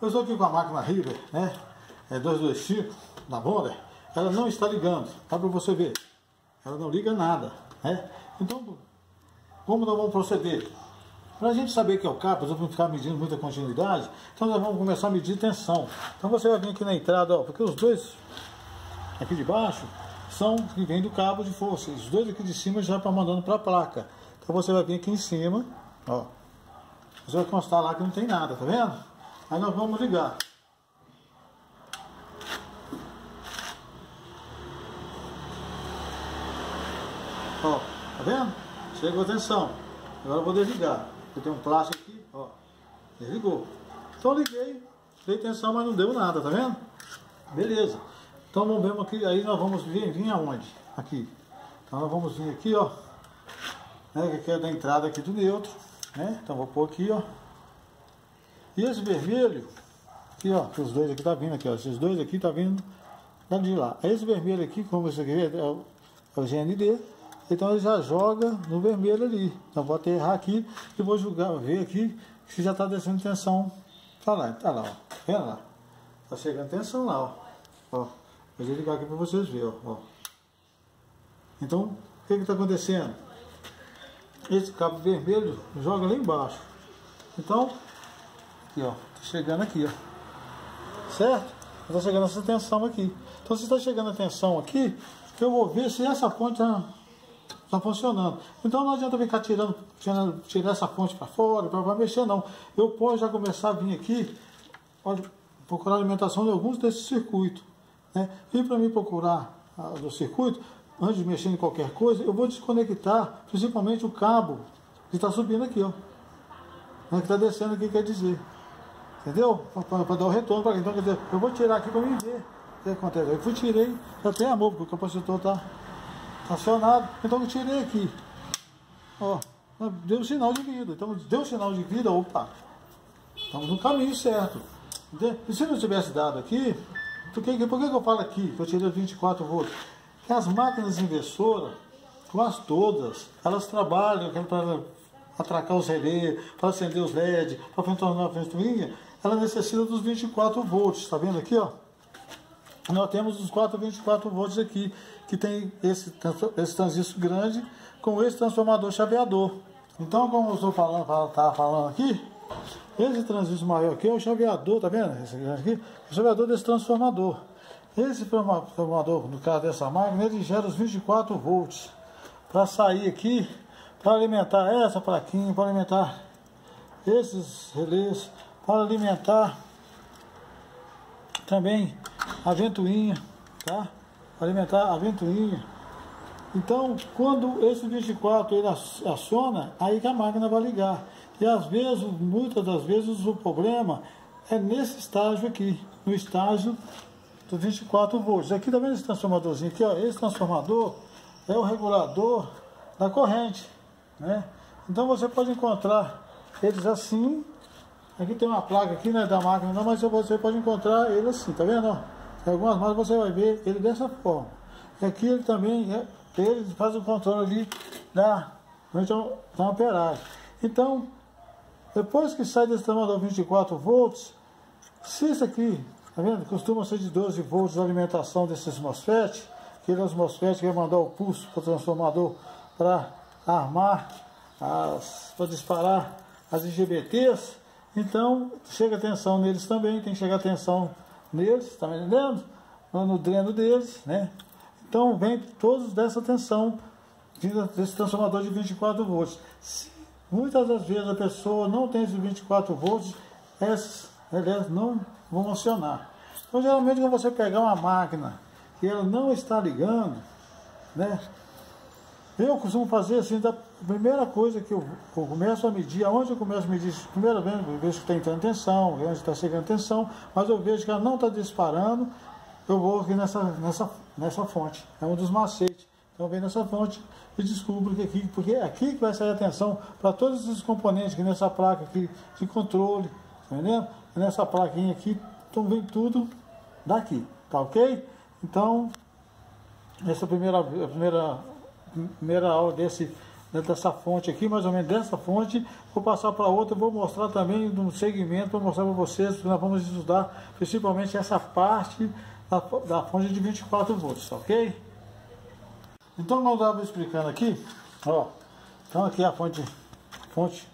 Eu estou aqui com a máquina River, né? É 225 da Bonder. Ela não está ligando, tá para você ver. Ela não liga nada, né? Então, como nós vamos proceder? Para a gente saber que é o cabo, nós vamos ficar medindo muita continuidade, então nós vamos começar a medir tensão. Então você vai vir aqui na entrada, ó, porque os dois aqui de baixo são que vem do cabo de força. Os dois aqui de cima já estão mandando para a placa. Então você vai vir aqui em cima, ó. Você vai constar lá que não tem nada, tá vendo? Aí nós vamos ligar. Ó, tá vendo? Chegou a tensão. Agora eu vou desligar. Eu tenho um plástico aqui, ó. Desligou. Então liguei, dei tensão, mas não deu nada, tá vendo? Beleza. Então vamos ver aqui, aí nós vamos vir, vir aonde? Aqui. Então nós vamos vir aqui, ó. Né, que aqui é da entrada aqui do neutro. Né? Então vou pôr aqui, ó. E esse vermelho, aqui ó, os dois aqui tá vindo aqui, ó. Esses dois aqui tá vindo de lá. Esse vermelho aqui, como você quer ver, é o, é o GND. Então ele já joga no vermelho ali. Então vou aterrar aqui e vou julgar, ver aqui se já está descendo tensão. Tá lá, tá lá, ó. Vendo lá? Tá chegando tensão lá, ó. ó. Vou desligar aqui para vocês verem, ó. Então, o que está acontecendo? Esse cabo vermelho joga lá embaixo. Então, aqui ó, tá chegando aqui ó, certo? Está chegando essa tensão aqui. Então se está chegando a tensão aqui, eu vou ver se essa ponte tá funcionando. Então não adianta ficar tirando, tirando tirar essa ponte para fora, para mexer não. Eu posso já começar a vir aqui, pode procurar alimentação de alguns desses circuitos. Né? E para mim procurar ah, do circuito, antes de mexer em qualquer coisa, eu vou desconectar principalmente o cabo que está subindo aqui, ó. Né, que está descendo aqui, quer dizer. Entendeu? Para dar o retorno para Então, quer dizer, eu vou tirar aqui para mim ver o que acontece. Eu fui, tirei, tem amor, porque o capacitor está acionado. Então eu tirei aqui. Ó, deu sinal de vida. Então deu sinal de vida, opa, estamos no caminho certo. E se não tivesse dado aqui, por que, por que eu falo aqui que eu tirei 24 volts? Que as máquinas inversoras, quase todas, elas trabalham para atracar os relés, para acender os LED, para tornar a ventoinha, ela necessita dos 24 volts, está vendo aqui, ó? Nós temos os 424 volts aqui, que tem esse, esse transistor grande com esse transformador chaveador. Então, como eu estou falando, estava falando aqui, esse transistor maior aqui é o chaveador, tá vendo? Esse aqui, o chaveador desse transformador. Esse transformador, no caso dessa máquina, ele gera os 24 volts. Para sair aqui, para alimentar essa plaquinha, para alimentar esses relés, para alimentar também a ventoinha, tá? Alimentar a ventoinha. Então, quando esse 24 ele aciona, aí que a máquina vai ligar. E às vezes, muitas das vezes, o problema é nesse estágio aqui, no estágio do 24 volts. Aqui vendo esse transformadorzinho aqui, ó? Esse transformador é o regulador da corrente, né? Então você pode encontrar eles assim. Aqui tem uma placa aqui, né, da máquina, não, mas você pode encontrar ele assim, tá vendo? Em algumas máquinas você vai ver ele dessa forma. E aqui ele também, é, ele faz o controle ali da, da amperagem. Então, depois que sai desse transformador 24 volts, se isso aqui, tá vendo? Costuma ser de 12 volts a alimentação desses MOSFET, que é os MOSFET que vai mandar o pulso para o transformador para armar, para disparar as IGBTs, então chega atenção neles também, tem que chegar atenção neles, está me entendendo? No dreno deles, né? Então vem todos dessa tensão desse transformador de 24 volts. Se muitas das vezes a pessoa não tem esses 24 volts, essas relés não vão acionar. Então geralmente quando você pegar uma máquina e ela não está ligando, né? Eu costumo fazer assim, da primeira coisa que eu, eu começo a medir, aonde eu começo a medir, primeira vez eu vejo que está entrando tensão, onde está chegando tensão, mas eu vejo que ela não está disparando, eu vou aqui nessa, nessa, nessa fonte. É um dos macetes. Então vem nessa fonte e descubra que aqui, porque é aqui que vai sair a tensão para todos esses componentes que nessa placa aqui de controle, tá entendendo? Nessa plaquinha aqui, então vem tudo daqui, tá ok? Então, essa primeira, a primeira aula desse, dessa fonte aqui, mais ou menos dessa fonte, vou passar para outra, vou mostrar também no segmento, vou mostrar para vocês, que nós vamos estudar principalmente essa parte da, da fonte de 24 volts, ok? Então, nós estava explicando aqui, ó, então aqui é a fonte, fonte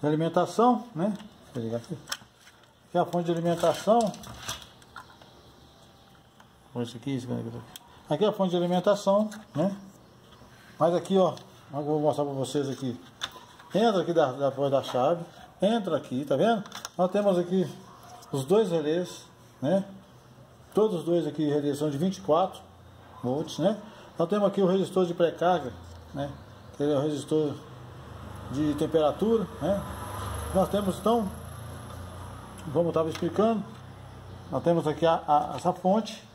de alimentação, né? Aqui. É a fonte de alimentação. Isso aqui, isso aqui. Aqui é a fonte de alimentação, né? Mas aqui, ó, eu vou mostrar para vocês aqui. Entra aqui da, da, da chave, entra aqui, tá vendo? Nós temos aqui os dois relés, né? Todos os dois aqui relés são de 24 volts, né? Nós temos aqui o resistor de pré-carga, né? Que é o resistor de temperatura, né? Nós temos então, como eu estava explicando, nós temos aqui a, a, essa fonte.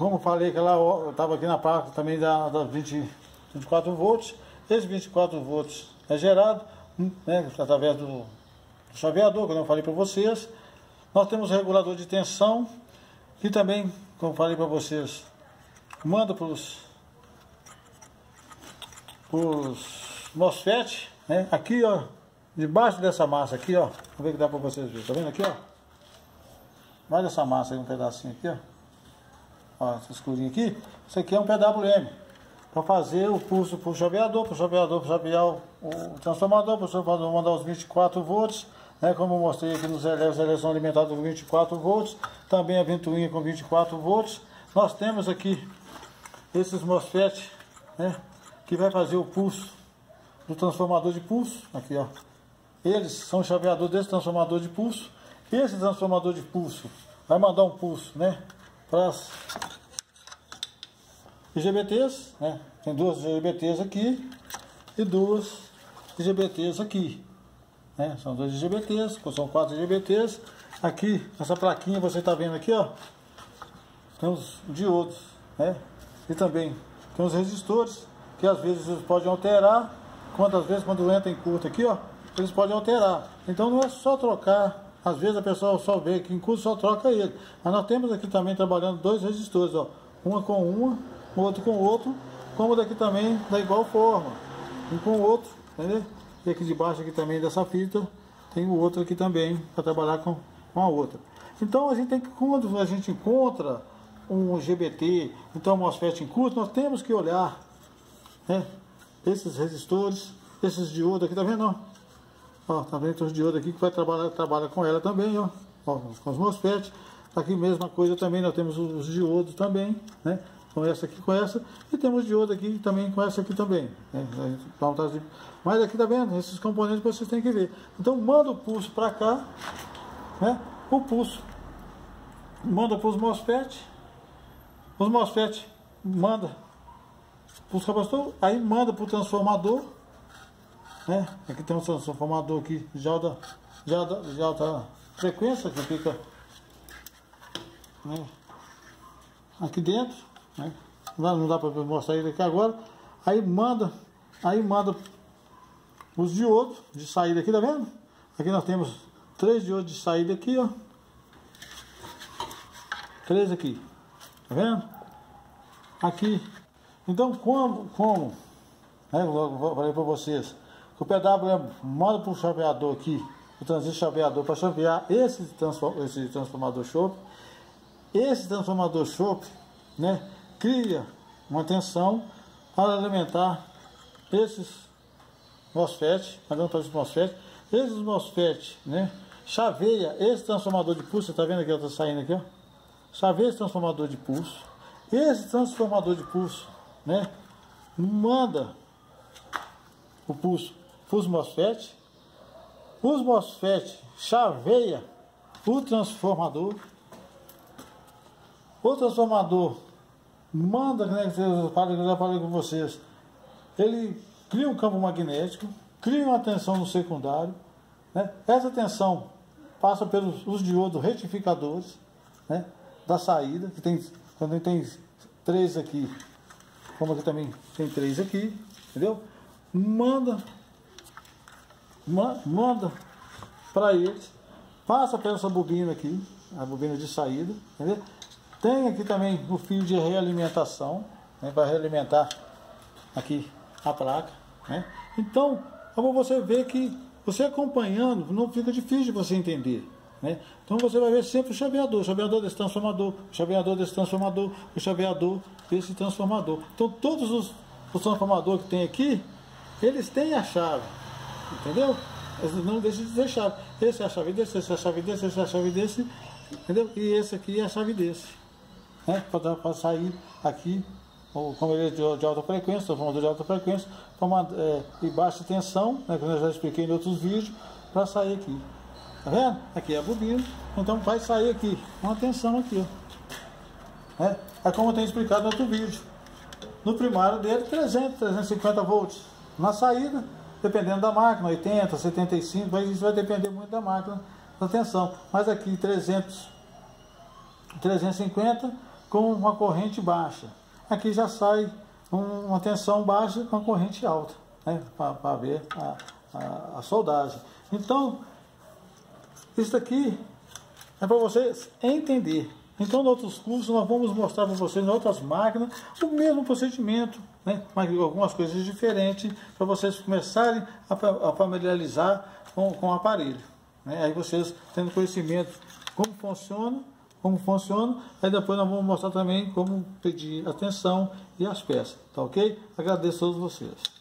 Como falei que ela estava aqui na placa também da, da 20, 24 volts. Esse 24 volts é gerado né, através do chaveador, como eu falei para vocês. Nós temos regulador de tensão, que também, como falei para vocês, manda para os MOSFET, né? Aqui, ó, debaixo dessa massa aqui, ó, vamos ver que dá para vocês verem, tá vendo aqui, ó? Olha essa massa aí, um pedacinho aqui, ó. Ó, essa escurinha aqui, isso aqui é um PWM. Para fazer o pulso para o chaveador, para o chaveador, para chavear o, o transformador, para o transformador mandar os 24 volts, né? Como eu mostrei aqui nos relés, os relés são alimentados com 24 volts, também a ventoinha com 24 volts. Nós temos aqui esses MOSFET, né, que vai fazer o pulso do transformador de pulso, aqui ó, eles são chaveador desse transformador de pulso, esse transformador de pulso vai mandar um pulso, né, para as IGBTs, né, tem duas IGBTs aqui e duas IGBTs aqui, né, são dois IGBTs, são quatro IGBTs, aqui, essa plaquinha você está vendo aqui, ó, tem os diodos, né, e também tem os resistores, que às vezes eles podem alterar, quantas vezes quando entra em curto aqui, ó, eles podem alterar. Então não é só trocar, às vezes a pessoa só vê que em curto só troca ele. Mas nós temos aqui também trabalhando dois resistores, ó, uma com uma, outro com outro, como daqui também da igual forma, um com o outro, entendeu? E aqui debaixo aqui também dessa fita tem o outro aqui também para trabalhar com, com a outra. Então a gente tem que, quando a gente encontra um GBT, então MOSFET em curto, nós temos que olhar né, esses resistores, esses diodos aqui, tá vendo? Ó, tá vendo os diodos aqui que vai trabalhar, trabalha com ela também, ó, ó com os MOSFET. Aqui mesma coisa também, nós temos os diodos também, né? Com essa aqui, com essa. E temos diodo aqui também com essa aqui também. Né? Mas aqui tá vendo? Esses componentes vocês têm que ver. Então manda o pulso para cá, né? O pulso manda para os MOSFET os MOSFET manda para os aí manda para o transformador. Né? Aqui tem um transformador aqui de alta, alta, de alta frequência que fica né? aqui dentro. Né? Não dá para mostrar ele aqui agora. Aí manda, aí manda os diodos de saída aqui, tá vendo? Aqui nós temos três diodos de saída aqui, ó. Três aqui. Tá vendo? Aqui. Então, como, como né, eu falei para vocês, o PWM manda para o chaveador aqui, o transistor chaveador, para chavear esse, transform, esse transformador chope, esse transformador chope, né, cria uma tensão para alimentar esses MOSFET, mandando para esses MOSFET, esses MOSFET, né, chaveia esse transformador de pulso, você está vendo aqui, está saindo aqui, ó, chaveia esse transformador de pulso. Esse transformador de pulso, né, manda o pulso os MOSFET. Os MOSFET chaveia o transformador. O transformador manda, né, que eu já falei com vocês, ele cria um campo magnético, cria uma tensão no secundário. Né? Essa tensão passa pelos os diodos retificadores, né? da saída, que tem quando tem três aqui, como aqui também tem três aqui, entendeu? Manda, manda para eles, passa pela essa bobina aqui, a bobina de saída, entendeu? Tem aqui também o fio de realimentação, né, para realimentar aqui a placa, né? Então, como você vê que você acompanhando, não fica difícil de você entender. Né? Então você vai ver sempre o chaveador, o chaveador desse transformador, o chaveador desse transformador, o chaveador desse transformador. Então todos os, os transformadores que tem aqui, eles têm a chave, entendeu? Eles não deixam de ter chave. Esse é a chave desse, esse é a chave desse, esse é a chave desse, entendeu? E esse aqui é a chave desse, né? Para sair aqui, como ele é de, de alta frequência, transformador de alta frequência, para é, e baixa tensão, né? Que eu já expliquei em outros vídeos, para sair aqui. Tá vendo? Aqui é a bobina. Então vai sair aqui. Uma tensão aqui, ó. É, é como eu tenho explicado no outro vídeo. No primário dele, 300, 350 volts. Na saída, dependendo da máquina, 80, 75, mas isso vai depender muito da máquina, da tensão. Mas aqui 300, 350 com uma corrente baixa. Aqui já sai uma tensão baixa com corrente alta, né? para ver a, a, a soldagem. Então, isso aqui é para vocês entender. Então, em outros cursos, nós vamos mostrar para vocês, em outras máquinas, o mesmo procedimento, né? mas algumas coisas diferentes, para vocês começarem a, familiarizar com, com o aparelho. Né? Aí vocês tendo conhecimento como funciona, como funciona, aí depois nós vamos mostrar também como pedir atenção e as peças, tá ok? Agradeço a todos vocês.